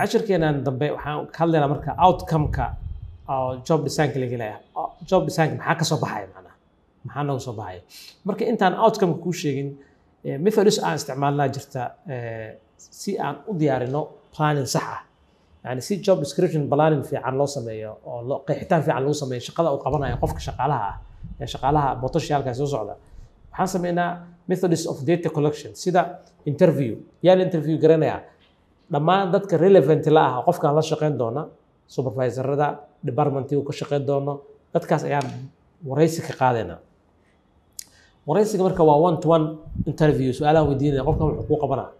cashirkeenan dambe waxaan ka hadlaynaa marka outcome-ka oo job design-ka laga leeyahay job design-ka maxaa ka soo baxaya macnaha? Maxaa nooga soo baxaya? Marka intaan outcome-ka kuu sheegin methods aan isticmaalnaa jirta si aan u diyaarino planning sax ah. Yani si job description planning fiican loo sameeyo oo qeexitaan fiican lagu sameeyo shaqada uu qabanayo qofka shaqaalaha ah ee shaqaalaha potentialka soo socda. Waxaan sameynaa methods of data collection sida interview. Yaa la interview garanayaa dhammaan dadka relevant la ah qofkaan la shaqeyn doona supervisorada departmentii ka shaqeyn doono dadkaas ayaan waraysi ka qaadaynaa waraysiga marka waa one to one interview su'aalahan weydiinaya qofkan wuxuu kuu qabanaa.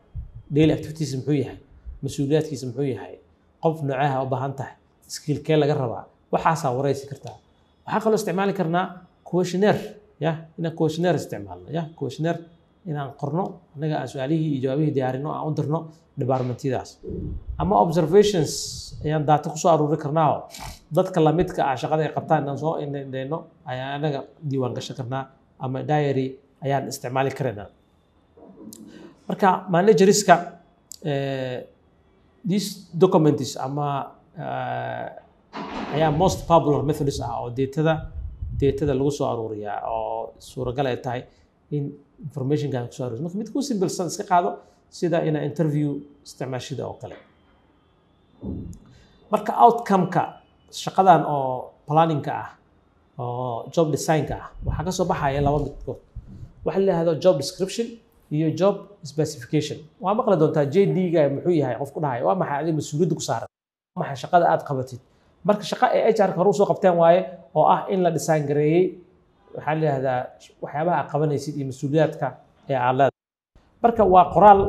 Daily activities muxuu yahay mas'uuliyaadkiisa muxuu yahay qof noocaha u baahan tahay skiilkee laga rabaa waxaasaa waraysi kartaa waxaa kaloo isticmaali karnaa questionnaire ya inaan questionnaire isticmaalno ya questionnaire inaan qorno annaga aan su'aalihii iyo jawaabihii diyaarino aan u dirno departmentyadaas. Ama observations ayaan data ku soo aruuri karnaa dadka lamidka ah shaqada ay qabtaan inaan soo indhayno ayaan annaga diiwaan gashan karnaa ama diary ayaan isticmaali karaynaa marka manageriska these documents ama ayaa most popular methods ah oo datada datada lagu soo aruuriyaa oo suuragal ay tahay in informationkan ku soo aruuriyo marka mid ku simbilsan iska qaado sida ina interview isticmaashida oo kale. Marka outcome-ka shaqadan oo planningka ah oo job design-ka ah waxaa ka soo baxaya laba midkood. Waxa la yidhahdo job description iyo job specification. Waa maqli doontaa j d-ga muxuu yahay qof ku dhahay. Waa maxay adiga mas'uuliyadda ku saaran? Waa maxay shaqada aad qabatid? Marka shaqa ee HR-ka hore u soo qabteen waaye oo ah in la design gareeyey waxaa la yidhahdaa waxyaabaha aad qabanaysid iyo mas'uuliyaadka ee aad leedahay. Marka waa qoraal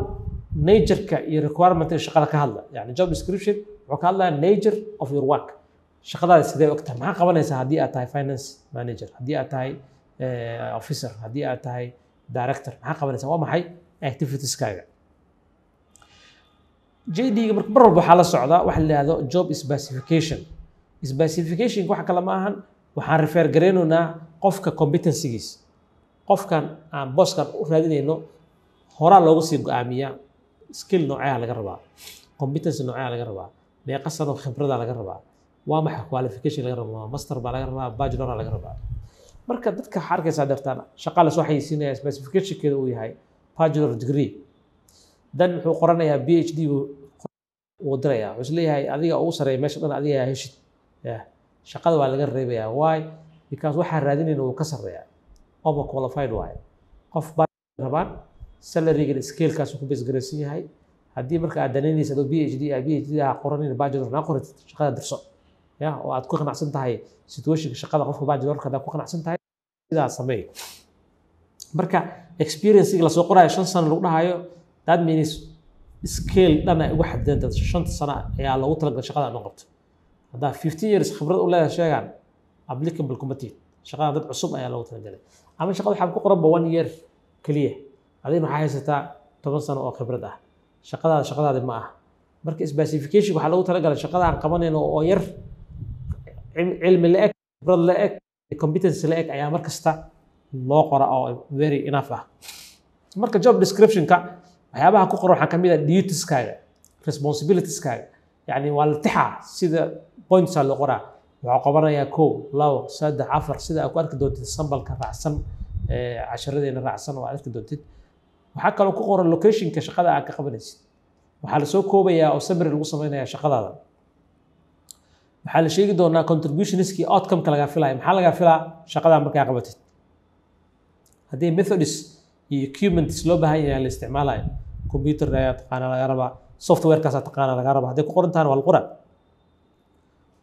nature-ka iyo requirement-ka shaqada ka hadla. Yani job description wuxuu ka hadlaya nature of your work. Shaqadaada sidee og tahay maxaa qabanaysaa haddii aad tahay finance manager haddii aad tahay officer haddii aad tahay director? Maxaa qabanaysaa? Waa maxay activitieskaaga? Jd-ga marka mar walba waxaa la socda waxa la yihahdo job specification. Specificationka waxa kale ma ahan waxaan refer gareynaynaa qofka competencygiis. Qofkan aan booskan u raadinayno horaa loogu sii go'aamiyaa. Skill noocaha laga rabaa. Competency noocaha laga rabaa. Meeqa sano khibrada laga rabaa. Waa maxay qualification laga rabaa? Master baa laga rabaa? Bachelor laga rabaa. Marka dadka waxaa arkaysaa dartaan shaqa la soo xayeysiinaya specificationkeeda uu yahay bachelor degree. Dan wuxuu qoranayaa b h d wuu dirayaa. Wuxuu is leeyahay adiga ugu sareeya meesha dhan adiga heshid shaqada waa laga reebayaa why? Because waxaa raadinayna wuu ka sarreeyaa over qualified waaye qof baa rabaan salarygan scalekaas ku basgaraysan yahay. Haddii marka aad danaynaysa adoo b h d b h d ah qoranin bachelor naa qoratid shaqada dirso. Ya oo aad ku qanacsan tahay situationka shaqada qofka bachelorka hadaad ku qanacsan tahay sidaa sameey marka experiencega la soo qoraayo shan sano lagu dhahayo that means scale dhan ay ugu xadidanta shanta sano ayaa loogu talagalay shaqada noo qabto haddaa fifteen years khibrad u leedahay sheegaan applicable kuma tiid shaqada dad cusub ayaa loogu talagalay. Ama shaqada waxaa ku qoranba one year keliya adigna waxaa haysataa toban sano oo khibrad ah. Shaqadaada shaqadaadi ma ah marka specification waxaa loogu talagalay shaqada aan qabanayno oo yar. Cilmi la-eg khibrad la-eg competency la-eg ayaa mar kasta loo qora oo very enough ah. Marka job description-ka waxyaabaha ku qoran waxaa ka mid ah yani waa la tixaa sida pointsa loo qoraa. Waxaa qabanayaa kow labo saddex afar sida aad ku arki doontid sambalka raacsan casharadeena raacsan oo aad arki doontid. Waxaa kaloo ku qoran locationka shaqada aad ka qabanaysid. Waxaa la soo koobayaa oo summary lagu sameynaya shaqadaada. Waxaa la sheegi doonaa contributionskii outcome-ka lagaa filaya. Maxaa lagaa filaa? Shaqadaa markaa qabatid. Haddii methods iyo equipments loo baahan yahay la isticmaalayo computer ayaa taqaana laga rabaa. Softwarekaasa taqaana laga rabaa. Hadday ku qoran tahana waa la qoraa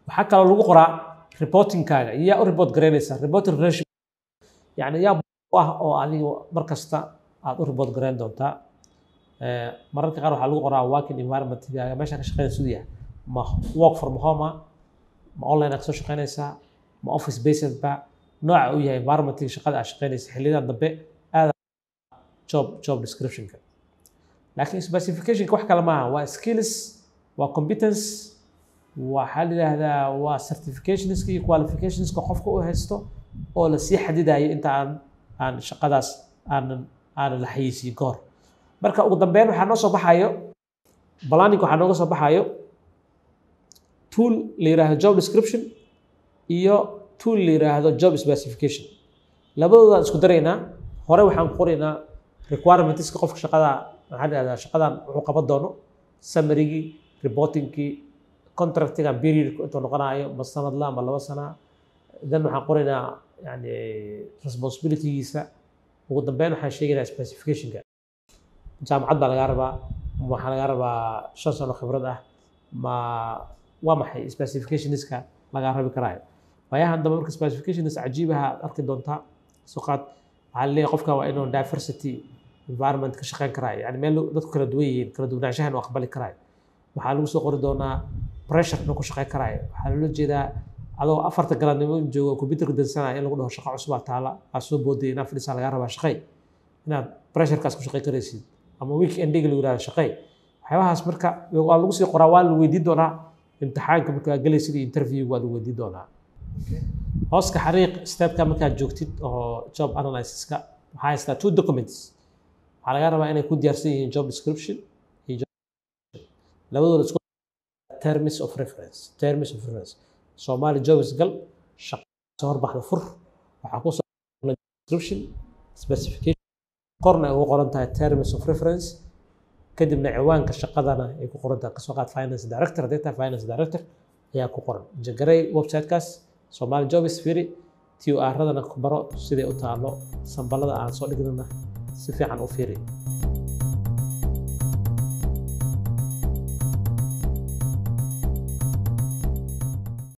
waxaa kaloo lagu qoraa reportingkaaga yaa u report garaynaysaa reporting ratio yani yaa ah oo adiga mar kasta aad u report garayn doontaa. Mararka qaar waxaa lagu qoraa working environmentkaaga meesha ka shaqeynaysa siduu yahay ma work from home ma online aad soo shaqeynaysaa ma office based ba nooca uu yahay environmentka shaqada aad shaqeynaysa xilliyada dambe aad job job descriptionka. Laakiin specificationka wax kale maaha. Waa skills waa competence waxaa la yidhaahdaa waa certificationska iyo qualificationska qofka u haysto oo la sii xadidayo inta aan aan shaqadaas aanan aanan la xayeysiin ka hor. Marka ugu dambeyn waxaa noo soo baxayo planning waxaa nooga soo baxayo tool la yiraahdo job description iyo tool la yiraahdo job specification. Labadoodaan isku daraynaa hore waxaan ku qoraynaa requirementska qofka shaqada maxaa dhahdaa shaqadan wuxuu qaban doono summarygii reportingkii contractigan period intuu noqonayo ma sanadla ama laba sana. Then waxaan qoraynaa yani responsibilitygiisa. Ugu dambeyn waxaan sheegaynaa specificationka. Jaamacad baa lagaa rabaa waxaa lagaa rabaa shan sano khibrad ah. Ma waa maxay specificationska lagaa rabi karaayo? Waayahan dambe marka specifications cajiibaha aad arki doontaa suqaad waxaa la leeyahay qofka waa inuu diversity environment ka shaqeyn karaayo. Yani meel dadku kala duwan yihiin kala duwanaanshahan uu aqbali karaayo. Waxaa lagu soo qori doonaa pressure inuu ku shaqeyn karaayo waxaa loola jeedaa adoo afarta galanimo joogo computerka dansanaya in lagu dhaho shaqo cusubaa taala. Aad soo booday inaad fadhisaa lagaa rabaa shaqey. Inaad pressurekaas ku shaqeyn karaysid ama week endiga lagu yihahdo shaqey. Waxyaabahaas marka waa lagu sii qoraa waa lagu weydiin doonaa. Imtixaanka markaa galaysid iyo interview waa lagu weydiin doonaa. Hooska xariiq stepka markaad joogtid oo job analysiska waxaa haystaa? Two documents. Waxaa laga rabaa inay ku diyaarsan yihiin job description iyo labadooda terms of reference terms of reference. Soomaali jobs gal shaqo soo horbaxda fur. Waxaa ku soo description specification. Qorna ay ugu qoran tahay terms of reference. Kadibna ciwaanka shaqadana ay ku qoran tahay ka soo qaad finance director data finance director ayaa ku qoran. Jagarey websitekaas soomaali jobs firi TUR-radana ku baro siday u taalo sambalada aan soo dhignana si fiican u fiiri